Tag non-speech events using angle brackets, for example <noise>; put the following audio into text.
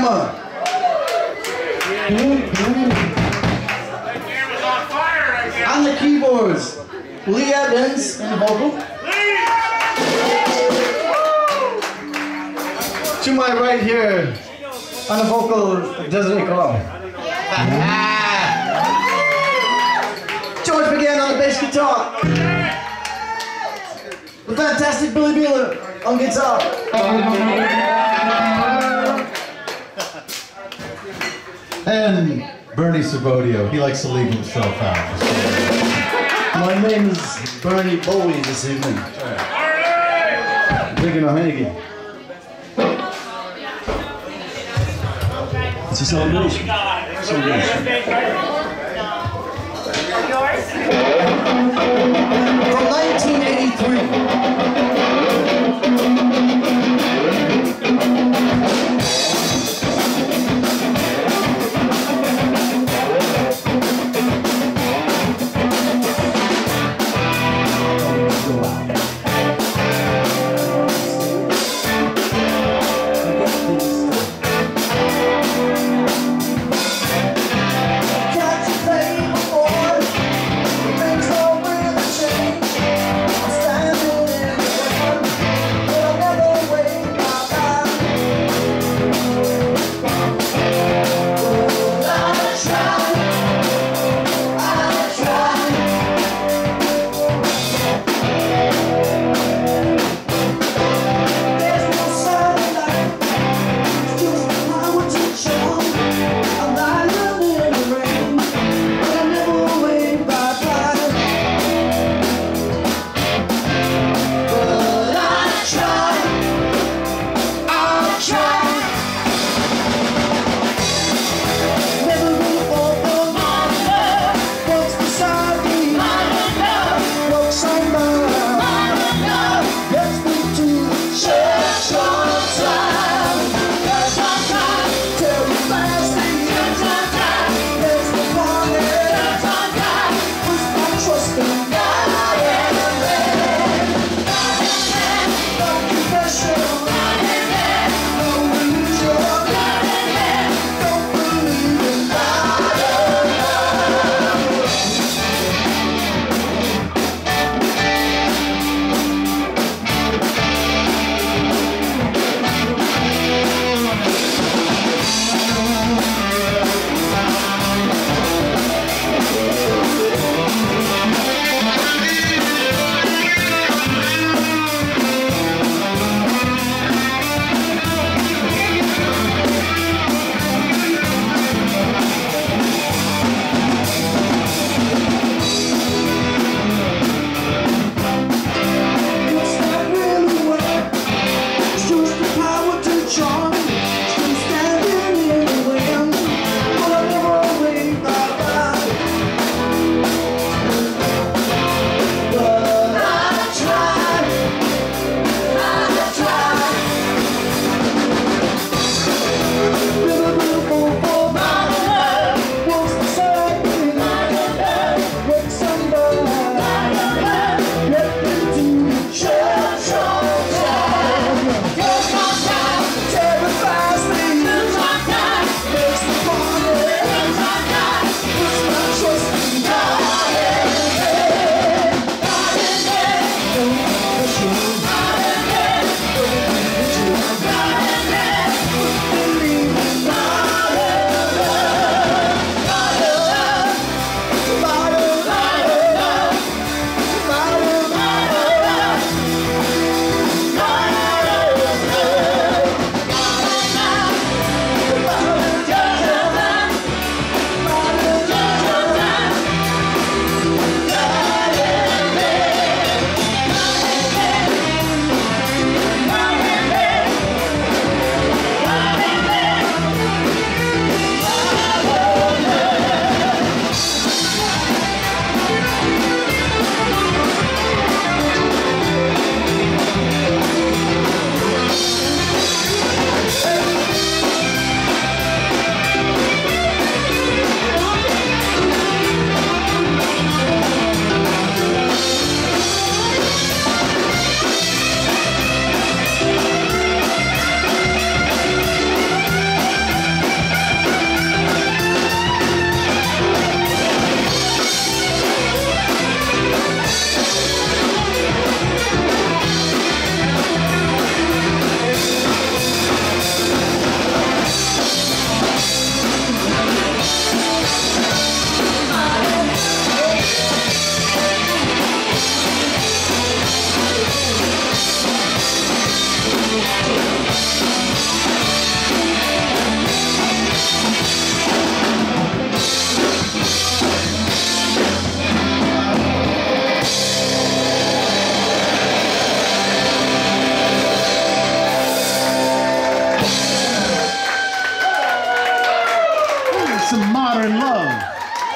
drummer. On the keyboards, Lee Evans the vocal. To my right here, on the vocal, Desiree Colon. <laughs> George McGann on the bass guitar. The fantastic Billy Beeler on guitar. And Bernie Sabodio, he likes to leave himself out. My name is Bernie Bowie this evening. Drinking a Heineken. It's a celebration. Celebration. From